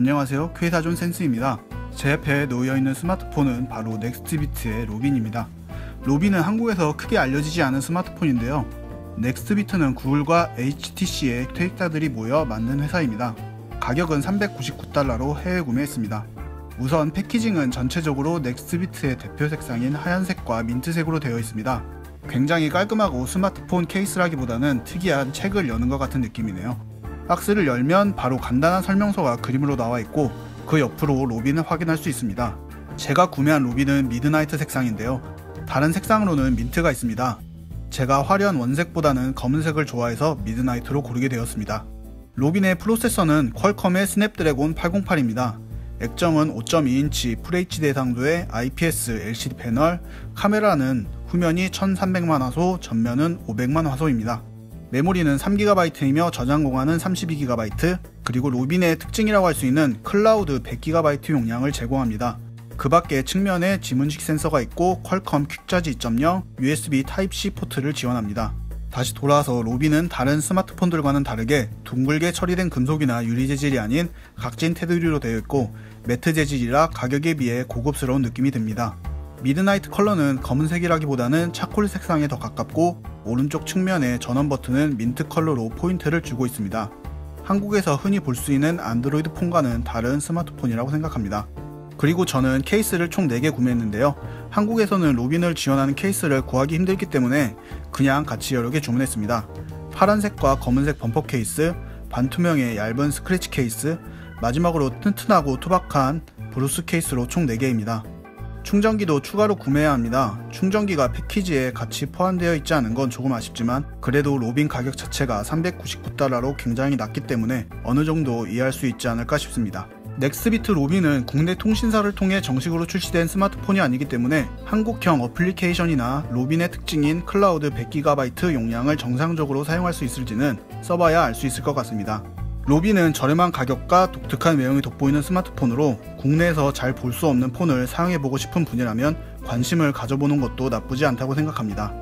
안녕하세요. 쾌사존 센스입니다. 제 옆에 놓여있는 스마트폰은 바로 Nextbit의 Robin입니다. Robin은 한국에서 크게 알려지지 않은 스마트폰인데요. Nextbit는 구글과 HTC의 퇴직자들이 모여 만든 회사입니다. 가격은 399달러로 해외 구매했습니다. 우선 패키징은 전체적으로 Nextbit의 대표 색상인 하얀색과 민트색으로 되어 있습니다. 굉장히 깔끔하고 스마트폰 케이스라기보다는 특이한 책을 여는 것 같은 느낌이네요 박스를 열면 바로 간단한 설명서가 그림으로 나와 있고 그 옆으로 Robin을 확인할 수 있습니다. 제가 구매한 Robin은 midnight 색상인데요. 다른 색상으로는 민트가 있습니다. 제가 화려한 원색보다는 검은색을 좋아해서 midnight으로 고르게 되었습니다. Robin의 프로세서는 Qualcomm의 Snapdragon 808입니다. 액정은 5.2인치 FHD 해상도의 IPS LCD 패널, 카메라는 후면이 1300만 화소, 전면은 500만 화소입니다. 메모리는 3GB이며 저장 공간은 32GB, 그리고 Robin의 특징이라고 할 수 있는 클라우드 100GB 용량을 제공합니다. 그 밖에 측면에 지문인식 센서가 있고 Qualcomm Quick Charge 2.0 USB Type-C 포트를 지원합니다. 다시 돌아와서 Robin은 다른 스마트폰들과는 다르게 둥글게 처리된 금속이나 유리 재질이 아닌 각진 테두리로 되어 있고 matte 재질이라 가격에 비해 고급스러운 느낌이 듭니다. midnight 컬러는 검은색이라기보다는 charcoal 색상에 더 가깝고 오른쪽 측면에 전원 버튼은 민트 컬러로 포인트를 주고 있습니다. 한국에서 흔히 볼 수 있는 안드로이드 폰과는 다른 스마트폰이라고 생각합니다. 그리고 저는 케이스를 총 4개 구매했는데요. 한국에서는 Robin을 지원하는 케이스를 구하기 힘들기 때문에 그냥 같이 여러 개 주문했습니다. 파란색과 검은색 범퍼 케이스, 반투명의 얇은 스크래치 케이스, 마지막으로 튼튼하고 투박한 브루스 케이스로 총 4개입니다. 충전기도 추가로 구매해야 합니다. 충전기가 패키지에 같이 포함되어 있지 않은 건 조금 아쉽지만 그래도 Robin 가격 자체가 399달러로 굉장히 낮기 때문에 어느 정도 이해할 수 있지 않을까 싶습니다. 넥스비트 로빈은 국내 통신사를 통해 정식으로 출시된 스마트폰이 아니기 때문에 한국형 어플리케이션이나 로빈의 특징인 클라우드 100GB 용량을 정상적으로 사용할 수 있을지는 써봐야 알 수 있을 것 같습니다. 로빈은 저렴한 가격과 독특한 외형이 돋보이는 스마트폰으로 국내에서 잘 볼 수 없는 폰을 사용해보고 싶은 분이라면 관심을 가져보는 것도 나쁘지 않다고 생각합니다.